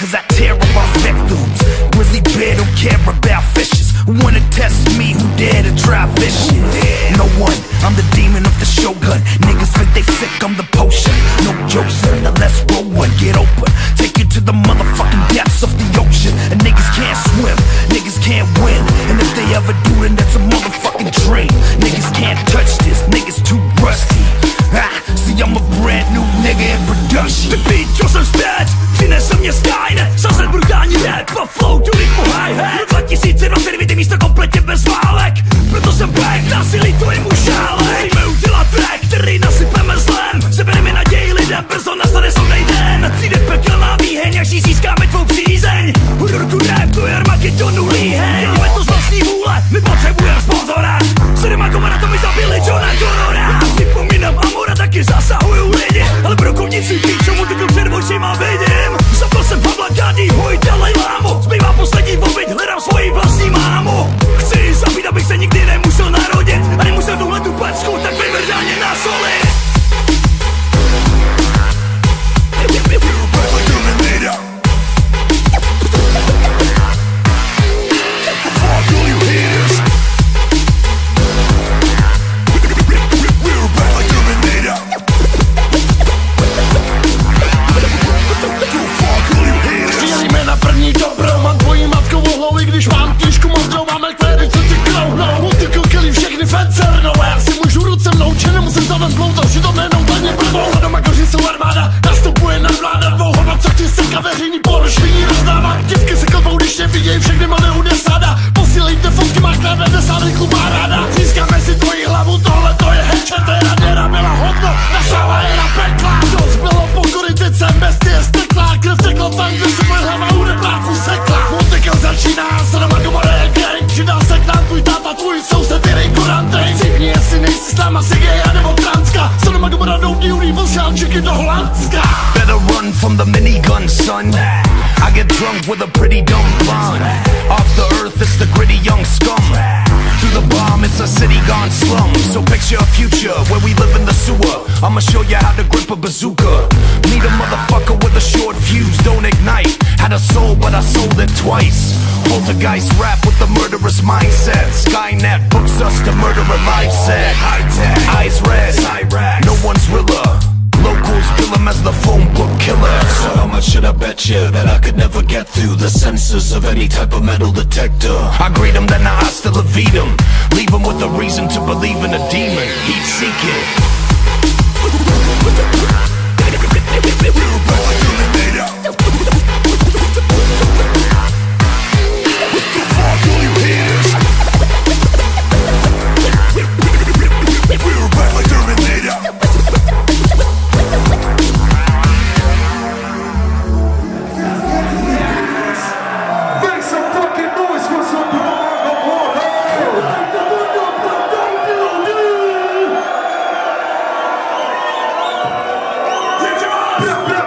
cause I tear den Přijde pekelná výheň, až jí získáme tvou přízeň. Hudorku rap, to je Armagedonu líheň. Děláme to z vlastní vůle, my potřebujeme sponzora. Sedema komara to mi zabili Johna Connora Připomínám Amora, taky zasahuju lidi Ale brokovníci píčou, mu tyto před očima vidím. Zapil jsem Pavla Kadí, hoj Dalaj Lámo Zbývá poslední oběť, hledám svoji vlastní mámu. Chci zabít, abych se nikdy nemusel narodit A nemusel tuhle tu pecku knížku modrou, máme kvéry, co ti krouhnou. Multiple killy všechny fencernou, a já si můžu ruce mnou, či nemusím zavést dlouho, že to nejenom plně prvou. A doma koři jsou armáda, nejsi s náma, si gay, anebo transka. Sodoma Gomora doutí ulíbil šálčeky do Holandska. Better run from the minigun, son. I get drunk with a pretty dumb blonde. Off the earth, it's the gritty young scum. Through the bomb, it's a city gone slum. So picture a future where we live in the sewer. I'ma show you how to grip a bazooka. Meet a motherfucker a short fuse, don't ignite. Had a soul, but I sold it twice. Poltergeist rap with the murderous mindset. Skynet books us to murder a life set. High tech, eyes red, no one's realer. Locals bill him as the phone book killer. So how much should I bet you that I could never get through the sensors of any type of metal detector? I greet him, then I still evade him. Leave him with a reason to believe in a demon. He'd seek it. Stop.